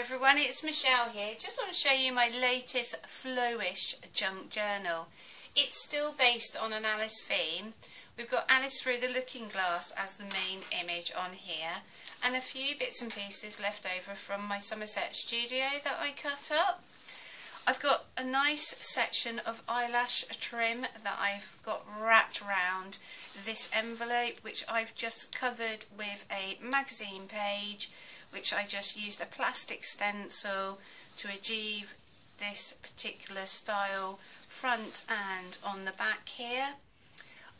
everyone, it's Michelle here. Just want to show you my latest Flowish junk journal. It's still based on an Alice theme. We've got Alice through the looking glass as the main image on here and a few bits and pieces left over from my Somerset studio that I cut up. I've got a nice section of eyelash trim that I've got wrapped around this envelope which I've just covered with a magazine page which I just used a plastic stencil to achieve this particular style front and on the back here.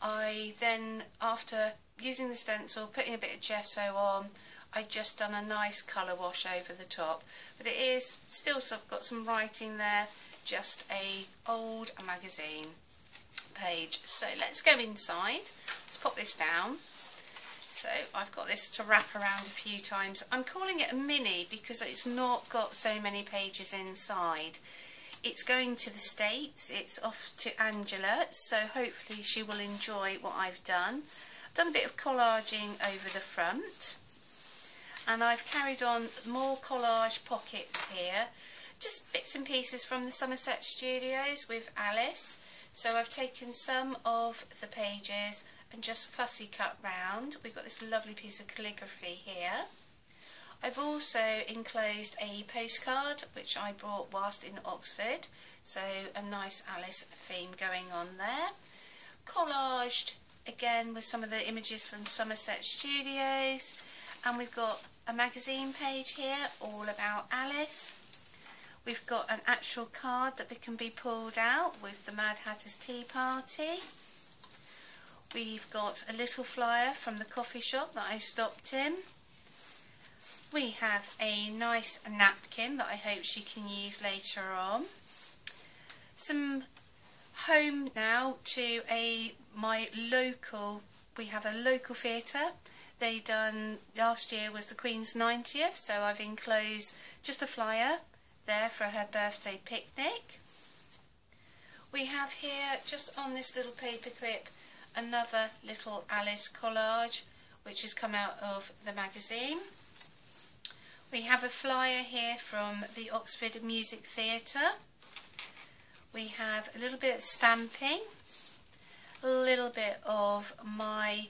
I then, after using the stencil, putting a bit of gesso on, I just done a nice colour wash over the top. But it is still got some writing there, just a old magazine page. So let's go inside. Let's pop this down. So I've got this to wrap around a few times. I'm calling it a mini because it's not got so many pages inside. It's going to the States, it's off to Angela, so hopefully she will enjoy what I've done. I've done a bit of collaging over the front and I've carried on more collage pockets here just bits and pieces from the Somerset Studios with Alice so I've taken some of the pages and just fussy cut round. We've got this lovely piece of calligraphy here. I've also enclosed a postcard which I brought whilst in Oxford, so a nice Alice theme going on there. Collaged again with some of the images from Somerset Studios and we've got a magazine page here all about Alice. We've got an actual card that can be pulled out with the Mad Hatter's Tea Party. We've got a little flyer from the coffee shop that I stopped in. We have a nice napkin that I hope she can use later on. Some home now to a my local, we have a local theatre. They done, last year was the Queen's 90th, so I've enclosed just a flyer there for her birthday picnic. We have here, just on this little paper clip, another little Alice collage which has come out of the magazine. We have a flyer here from the Oxford Music Theatre. We have a little bit of stamping, a little bit of my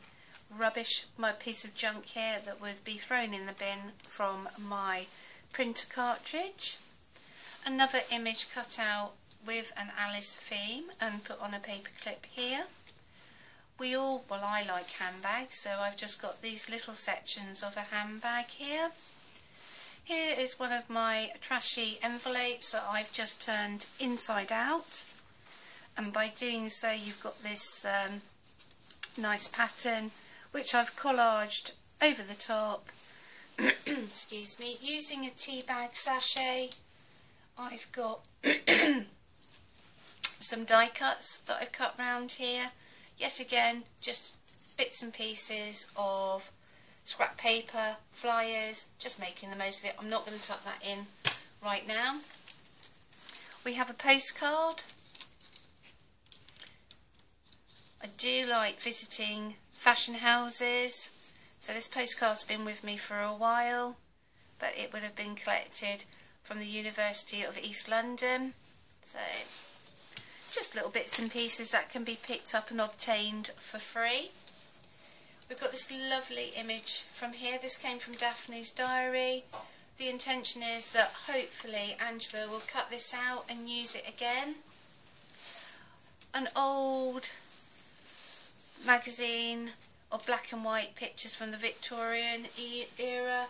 rubbish, my piece of junk here that would be thrown in the bin from my printer cartridge. Another image cut out with an Alice theme and put on a paper clip here we all, well I like handbags, so I've just got these little sections of a handbag here. Here is one of my trashy envelopes that I've just turned inside out. And by doing so you've got this um, nice pattern which I've collaged over the top. Excuse me. Using a tea bag sachet I've got some die cuts that I've cut round here Yet again, just bits and pieces of scrap paper, flyers, just making the most of it. I'm not going to tuck that in right now. We have a postcard. I do like visiting fashion houses. So this postcard's been with me for a while, but it would have been collected from the University of East London. So just little bits and pieces that can be picked up and obtained for free. We've got this lovely image from here. This came from Daphne's diary. The intention is that hopefully Angela will cut this out and use it again. An old magazine of black and white pictures from the Victorian era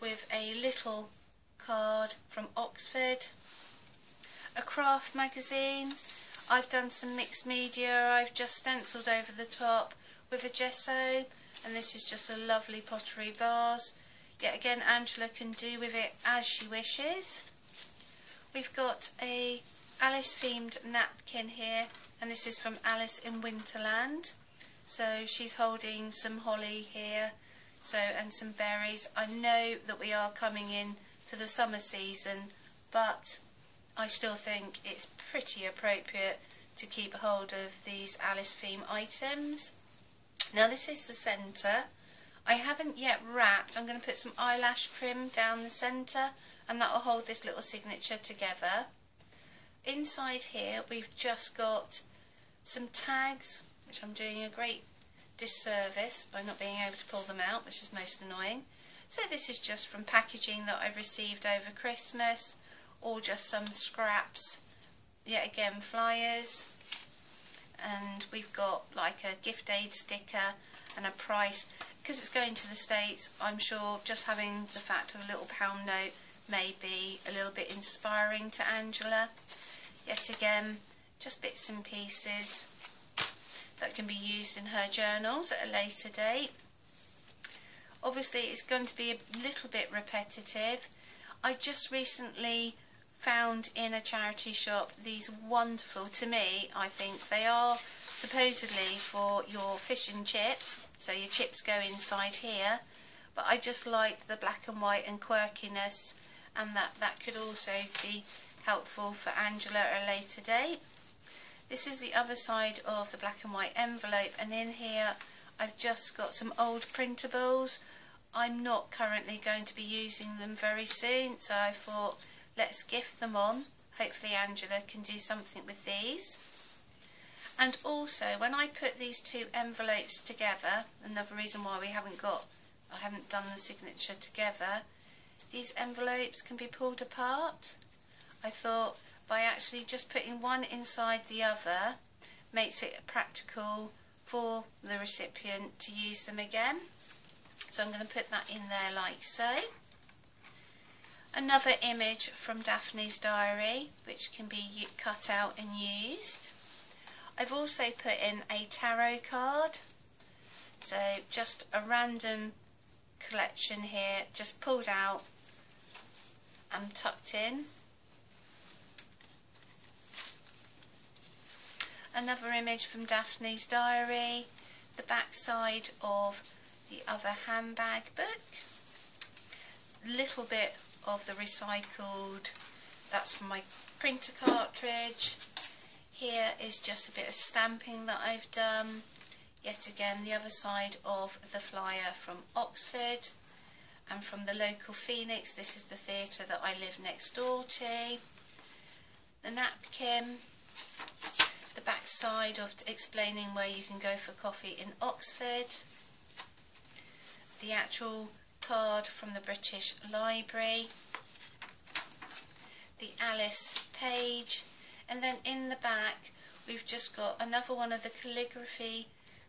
with a little card from Oxford a craft magazine. I've done some mixed media. I've just stenciled over the top with a gesso and this is just a lovely pottery vase. Yet again Angela can do with it as she wishes. We've got a Alice themed napkin here and this is from Alice in Winterland. So she's holding some holly here so and some berries. I know that we are coming in to the summer season but I still think it's pretty appropriate to keep hold of these Alice theme items. Now this is the centre I haven't yet wrapped. I'm going to put some eyelash trim down the centre and that will hold this little signature together. Inside here we've just got some tags, which I'm doing a great disservice by not being able to pull them out, which is most annoying. So this is just from packaging that I received over Christmas, or just some scraps, yet again flyers, and we've got like a gift aid sticker and a price. Because it's going to the States, I'm sure just having the fact of a little pound note may be a little bit inspiring to Angela. Yet again, just bits and pieces that can be used in her journals at a later date. Obviously it's going to be a little bit repetitive. I just recently found in a charity shop these wonderful, to me I think they are supposedly for your fish and chips, so your chips go inside here, but I just like the black and white and quirkiness and that that could also be helpful for Angela at a later date. This is the other side of the black and white envelope and in here I've just got some old printables. I'm not currently going to be using them very soon so I thought let's gift them on. Hopefully Angela can do something with these. And also when I put these two envelopes together, another reason why we haven't got, I haven't done the signature together, these envelopes can be pulled apart. I thought by actually just putting one inside the other makes it practical for the recipient to use them again. So I'm going to put that in there like so. Another image from Daphne's diary which can be cut out and used. I've also put in a tarot card. So just a random collection here, just pulled out and tucked in. Another image from Daphne's diary, the back side of the other handbag book, little bit of the recycled, that's from my printer cartridge. Here is just a bit of stamping that I've done. Yet again the other side of the flyer from Oxford and from the local Phoenix. This is the theatre that I live next door to. The napkin, the back side of explaining where you can go for coffee in Oxford. The actual card from the British Library. The Alice page. And then in the back we've just got another one of the calligraphy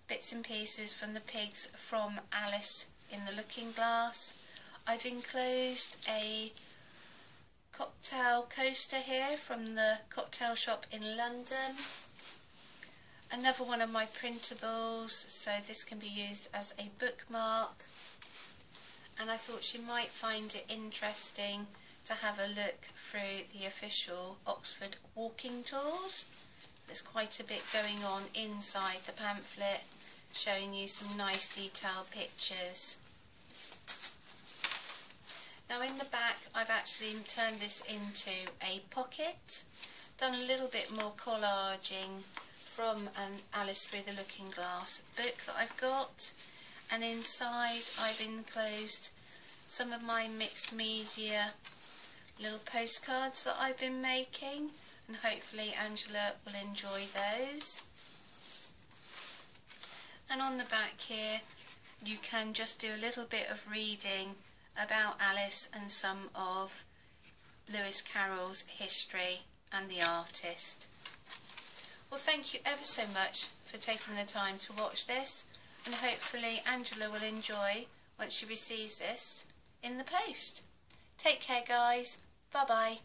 bits and pieces from the pigs from Alice in the Looking Glass. I've enclosed a cocktail coaster here from the cocktail shop in London. Another one of my printables, so this can be used as a bookmark. And I thought she might find it interesting to have a look through the official Oxford walking tours. There's quite a bit going on inside the pamphlet, showing you some nice detailed pictures. Now in the back I've actually turned this into a pocket, done a little bit more collaging from an Alice Through the Looking Glass book that I've got and inside I've enclosed some of my mixed media little postcards that I've been making and hopefully Angela will enjoy those. And on the back here you can just do a little bit of reading about Alice and some of Lewis Carroll's history and the artist. Well thank you ever so much for taking the time to watch this and hopefully Angela will enjoy once she receives this in the post. Take care guys, bye bye.